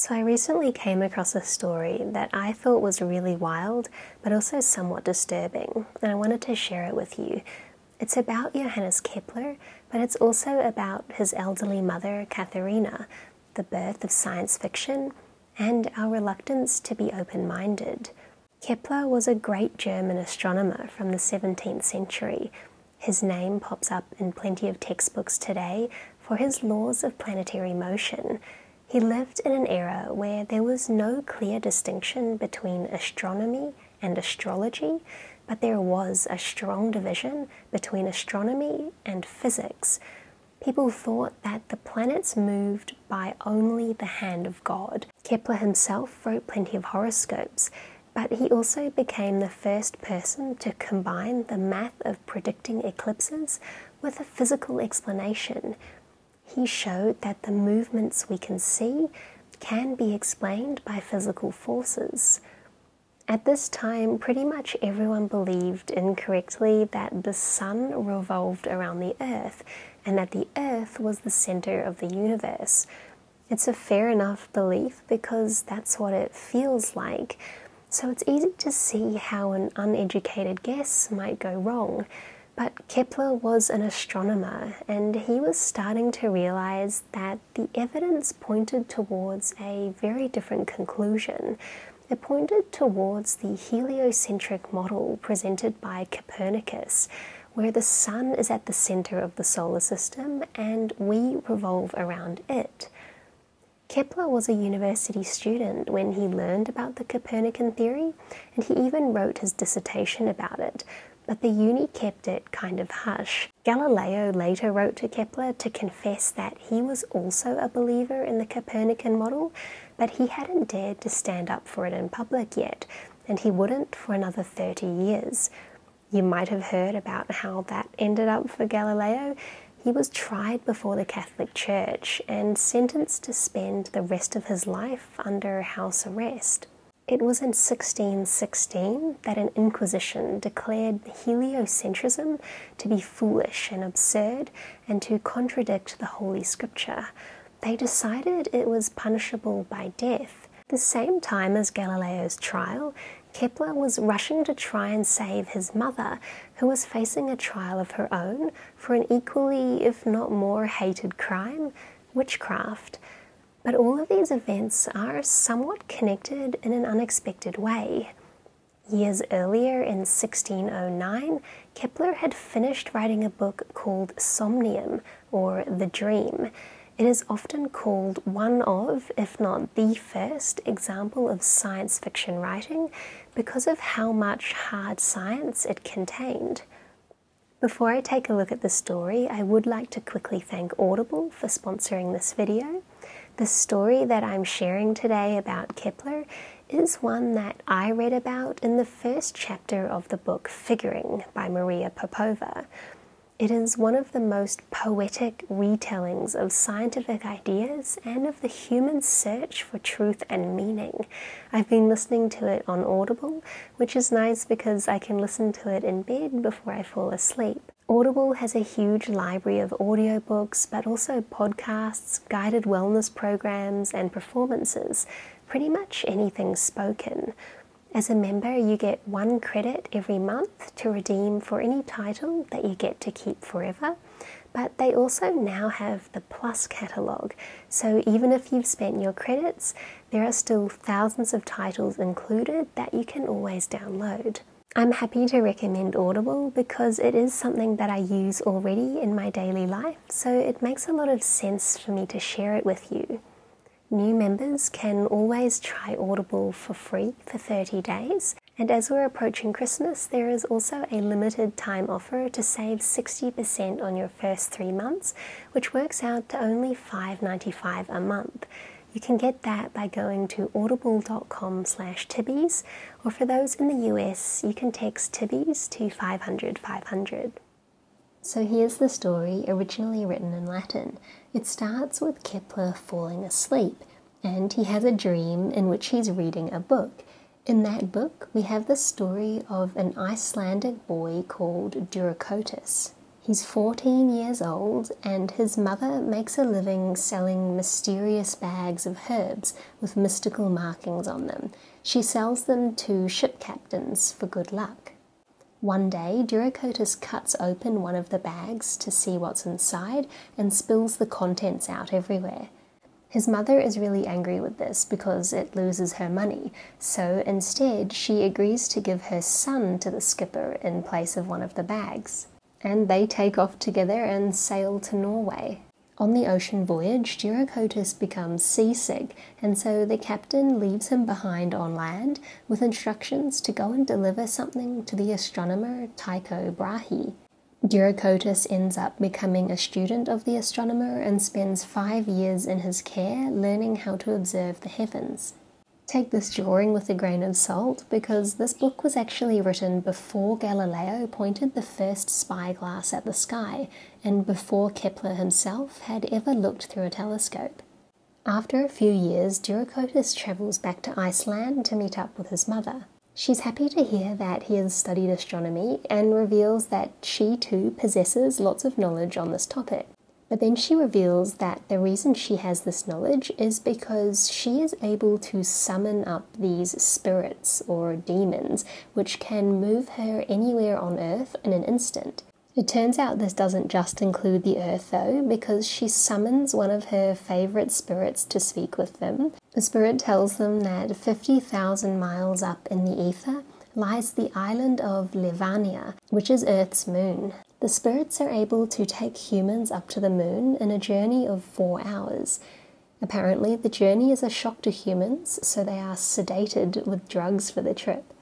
So, I recently came across a story that I thought was really wild, but also somewhat disturbing, and I wanted to share it with you. It's about Johannes Kepler, but it's also about his elderly mother, Katharina, the birth of science fiction, and our reluctance to be open minded. Kepler was a great German astronomer from the 17th century. His name pops up in plenty of textbooks today for his laws of planetary motion. He lived in an era where there was no clear distinction between astronomy and astrology, but there was a strong division between astronomy and physics. People thought that the planets moved by only the hand of God. Kepler himself wrote plenty of horoscopes, but he also became the first person to combine the math of predicting eclipses with a physical explanation. He showed that the movements we can see can be explained by physical forces. At this time, pretty much everyone believed incorrectly that the sun revolved around the earth and that the earth was the center of the universe. It's a fair enough belief because that's what it feels like. So it's easy to see how an uneducated guess might go wrong. But Kepler was an astronomer and he was starting to realize that the evidence pointed towards a very different conclusion. It pointed towards the heliocentric model presented by Copernicus, where the sun is at the center of the solar system and we revolve around it. Kepler was a university student when he learned about the Copernican theory, and he even wrote his dissertation about it, but the uni kept it kind of hush. Galileo later wrote to Kepler to confess that he was also a believer in the Copernican model, but he hadn't dared to stand up for it in public yet, and he wouldn't for another 30 years. You might have heard about how that ended up for Galileo. He was tried before the Catholic Church and sentenced to spend the rest of his life under house arrest. It was in 1616 that an inquisition declared heliocentrism to be foolish and absurd and to contradict the Holy Scripture. They decided it was punishable by death. The same time as Galileo's trial, Kepler was rushing to try and save his mother, who was facing a trial of her own for an equally, if not more, hated crime witchcraft. But all of these events are somewhat connected in an unexpected way. Years earlier, in 1609, Kepler had finished writing a book called Somnium, or The Dream. It is often called one of, if not the first, example of science fiction writing because of how much hard science it contained. Before I take a look at the story, I would like to quickly thank Audible for sponsoring this video. The story that I'm sharing today about Kepler is one that I read about in the first chapter of the book Figuring by Maria Popova. It is one of the most poetic retellings of scientific ideas and of the human search for truth and meaning. I've been listening to it on Audible, which is nice because I can listen to it in bed before I fall asleep. Audible has a huge library of audiobooks, but also podcasts, guided wellness programs, and performances. Pretty much anything spoken. As a member, you get one credit every month to redeem for any title that you get to keep forever. But they also now have the Plus catalogue, so even if you've spent your credits, there are still thousands of titles included that you can always download. I'm happy to recommend Audible because it is something that I use already in my daily life, so it makes a lot of sense for me to share it with you. New members can always try Audible for free for 30 days. And as we're approaching Christmas, there is also a limited time offer to save 60% on your first three months, which works out to only $5.95 a month. You can get that by going to audible.com slash tibees, or for those in the US, you can text tibees to 500 500. So here's the story, originally written in Latin. It starts with Kepler falling asleep, and he has a dream in which he's reading a book. In that book, we have the story of an Icelandic boy called Duracotus. He's 14 years old, and his mother makes a living selling mysterious bags of herbs with mystical markings on them. She sells them to ship captains for good luck. One day, Duracotus cuts open one of the bags to see what's inside and spills the contents out everywhere. His mother is really angry with this because it loses her money, so instead she agrees to give her son to the skipper in place of one of the bags and they take off together and sail to Norway. On the ocean voyage, Duracotus becomes seasick, and so the captain leaves him behind on land with instructions to go and deliver something to the astronomer Tycho Brahe. Duracotus ends up becoming a student of the astronomer and spends five years in his care learning how to observe the heavens. Take this drawing with a grain of salt because this book was actually written before Galileo pointed the first spyglass at the sky and before Kepler himself had ever looked through a telescope. After a few years, Duracotus travels back to Iceland to meet up with his mother. She's happy to hear that he has studied astronomy and reveals that she too possesses lots of knowledge on this topic. But then she reveals that the reason she has this knowledge is because she is able to summon up these spirits or demons which can move her anywhere on earth in an instant. It turns out this doesn't just include the earth though, because she summons one of her favourite spirits to speak with them. The spirit tells them that 50,000 miles up in the ether lies the island of Levania, which is Earth's moon. The spirits are able to take humans up to the moon in a journey of four hours. Apparently, the journey is a shock to humans, so they are sedated with drugs for the trip.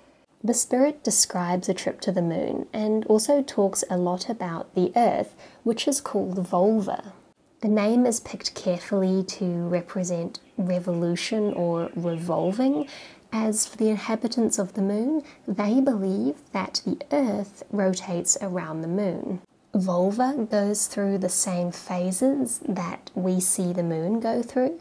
The spirit describes a trip to the moon and also talks a lot about the Earth, which is called Volva. The name is picked carefully to represent revolution or revolving, as for the inhabitants of the moon, they believe that the Earth rotates around the moon. Volva goes through the same phases that we see the moon go through.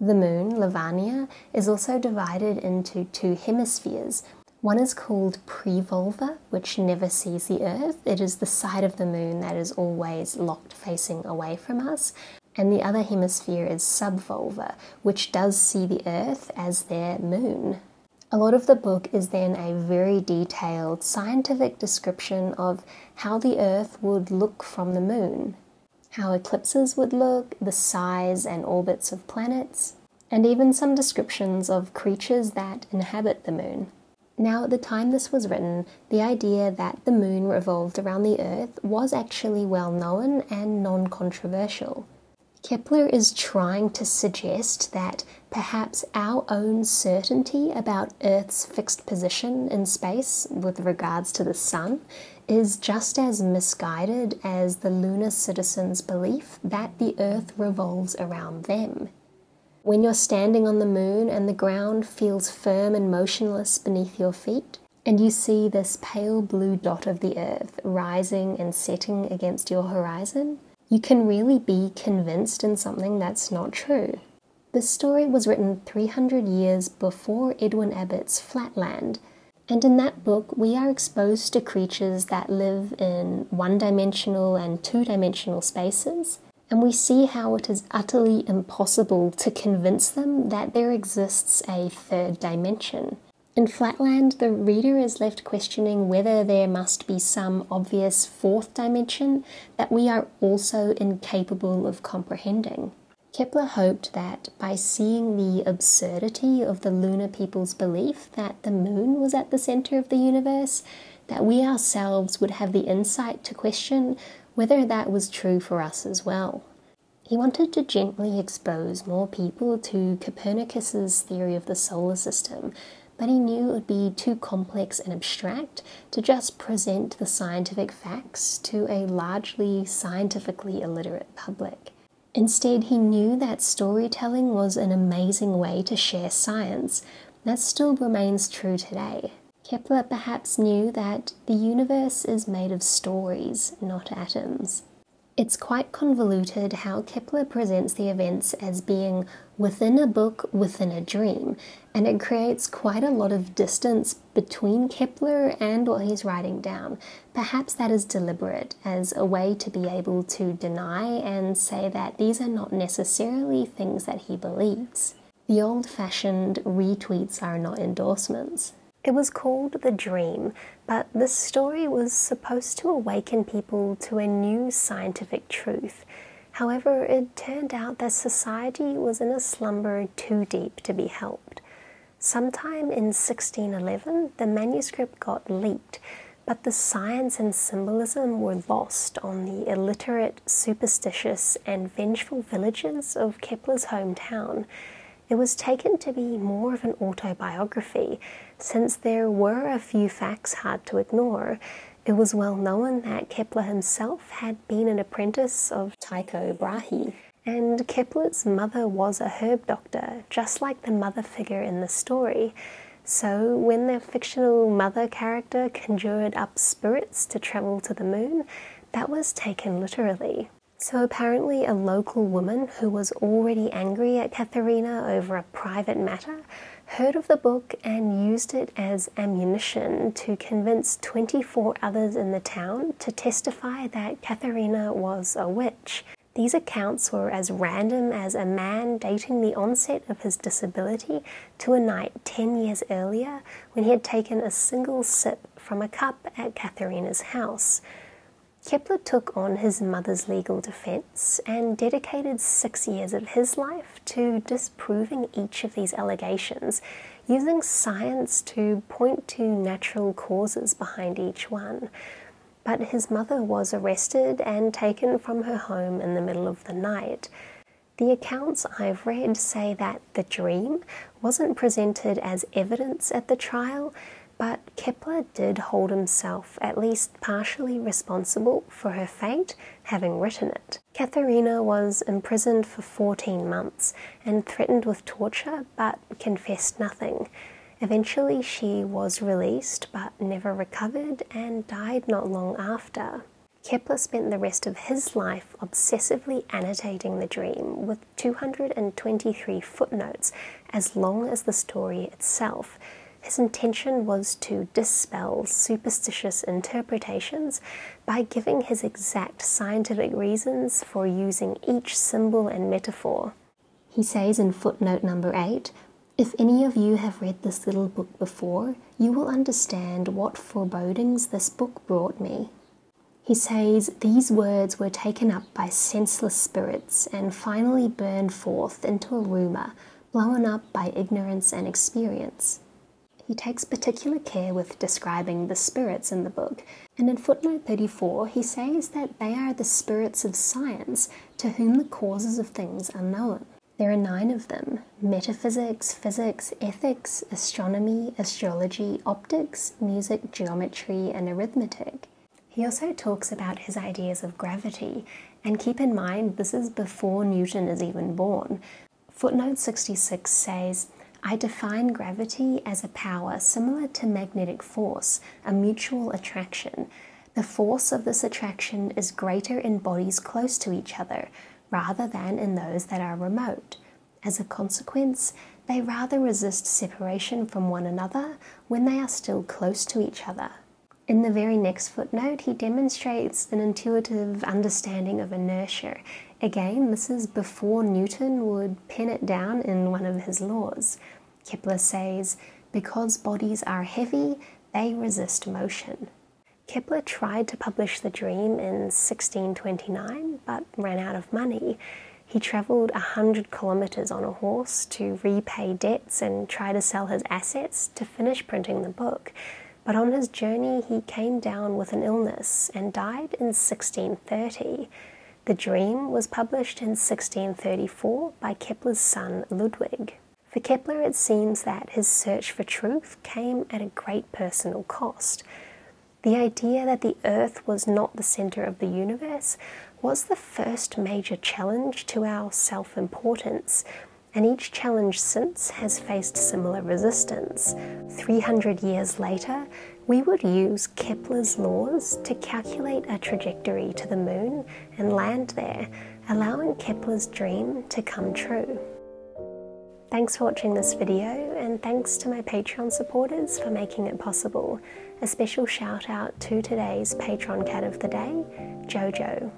The moon, Levania, is also divided into two hemispheres. One is called Privolva, which never sees the Earth. It is the side of the moon that is always locked facing away from us and the other hemisphere is subvolva, which does see the Earth as their moon. A lot of the book is then a very detailed scientific description of how the Earth would look from the moon, how eclipses would look, the size and orbits of planets, and even some descriptions of creatures that inhabit the moon. Now, at the time this was written, the idea that the moon revolved around the Earth was actually well known and non controversial. Kepler is trying to suggest that perhaps our own certainty about Earth's fixed position in space with regards to the Sun is just as misguided as the lunar citizens' belief that the Earth revolves around them. When you're standing on the moon and the ground feels firm and motionless beneath your feet, and you see this pale blue dot of the Earth rising and setting against your horizon, you can really be convinced in something that's not true. This story was written 300 years before Edwin Abbott's Flatland, and in that book, we are exposed to creatures that live in one dimensional and two dimensional spaces, and we see how it is utterly impossible to convince them that there exists a third dimension. In Flatland, the reader is left questioning whether there must be some obvious fourth dimension that we are also incapable of comprehending. Kepler hoped that by seeing the absurdity of the lunar people's belief that the moon was at the center of the universe, that we ourselves would have the insight to question whether that was true for us as well. He wanted to gently expose more people to Copernicus's theory of the solar system but he knew it would be too complex and abstract to just present the scientific facts to a largely scientifically illiterate public. Instead, he knew that storytelling was an amazing way to share science. That still remains true today. Kepler perhaps knew that the universe is made of stories, not atoms. It's quite convoluted how Kepler presents the events as being within a book within a dream, and it creates quite a lot of distance between Kepler and what he's writing down. Perhaps that is deliberate as a way to be able to deny and say that these are not necessarily things that he believes. The old fashioned retweets are not endorsements. It was called The Dream, but this story was supposed to awaken people to a new scientific truth. However, it turned out that society was in a slumber too deep to be helped. Sometime in 1611, the manuscript got leaked, but the science and symbolism were lost on the illiterate, superstitious, and vengeful villagers of Kepler's hometown. It was taken to be more of an autobiography, since there were a few facts hard to ignore. It was well known that Kepler himself had been an apprentice of Tycho Brahe, and Kepler's mother was a herb doctor, just like the mother figure in the story. So, when the fictional mother character conjured up spirits to travel to the moon, that was taken literally. So, apparently, a local woman who was already angry at Katharina over a private matter heard of the book and used it as ammunition to convince 24 others in the town to testify that Katharina was a witch. These accounts were as random as a man dating the onset of his disability to a night 10 years earlier when he had taken a single sip from a cup at Katharina's house. Kepler took on his mother's legal defense and dedicated six years of his life to disproving each of these allegations, using science to point to natural causes behind each one. But his mother was arrested and taken from her home in the middle of the night. The accounts I've read say that the dream wasn't presented as evidence at the trial, but Kepler did hold himself at least partially responsible for her fate, having written it. Katharina was imprisoned for 14 months and threatened with torture, but confessed nothing. Eventually, she was released but never recovered and died not long after. Kepler spent the rest of his life obsessively annotating the dream with 223 footnotes, as long as the story itself his intention was to dispel superstitious interpretations by giving his exact scientific reasons for using each symbol and metaphor. He says in footnote number 8 If any of you have read this little book before, you will understand what forebodings this book brought me. He says these words were taken up by senseless spirits and finally burned forth into a rumour, blown up by ignorance and experience. He takes particular care with describing the spirits in the book, and in footnote 34 he says that they are the spirits of science to whom the causes of things are known. There are nine of them metaphysics, physics, ethics, astronomy, astrology, optics, music, geometry, and arithmetic. He also talks about his ideas of gravity, and keep in mind this is before Newton is even born. Footnote 66 says, I define gravity as a power similar to magnetic force, a mutual attraction. The force of this attraction is greater in bodies close to each other rather than in those that are remote. As a consequence, they rather resist separation from one another when they are still close to each other. In the very next footnote, he demonstrates an intuitive understanding of inertia. Again, this is before Newton would pin it down in one of his laws. Kepler says, because bodies are heavy, they resist motion. Kepler tried to publish the dream in 1629 but ran out of money. He travelled hundred kilometres on a horse to repay debts and try to sell his assets to finish printing the book. But on his journey, he came down with an illness and died in 1630. The Dream was published in 1634 by Kepler's son Ludwig. For Kepler, it seems that his search for truth came at a great personal cost. The idea that the Earth was not the center of the universe was the first major challenge to our self importance, and each challenge since has faced similar resistance. 300 years later, we would use Kepler's laws to calculate a trajectory to the moon and land there, allowing Kepler's dream to come true. Thanks for watching this video and thanks to my Patreon supporters for making it possible. A special shout out to today's Patreon cat of the day, Jojo.